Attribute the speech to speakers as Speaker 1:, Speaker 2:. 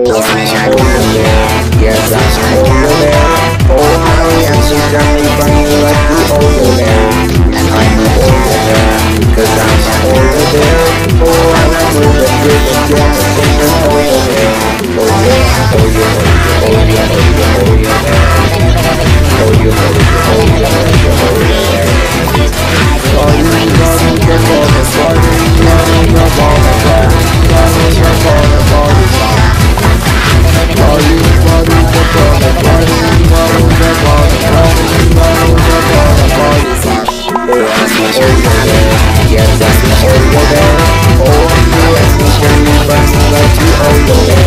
Speaker 1: Oh, I'm Yes, that's an old woman. Oh, yes, we can be back to the old woman.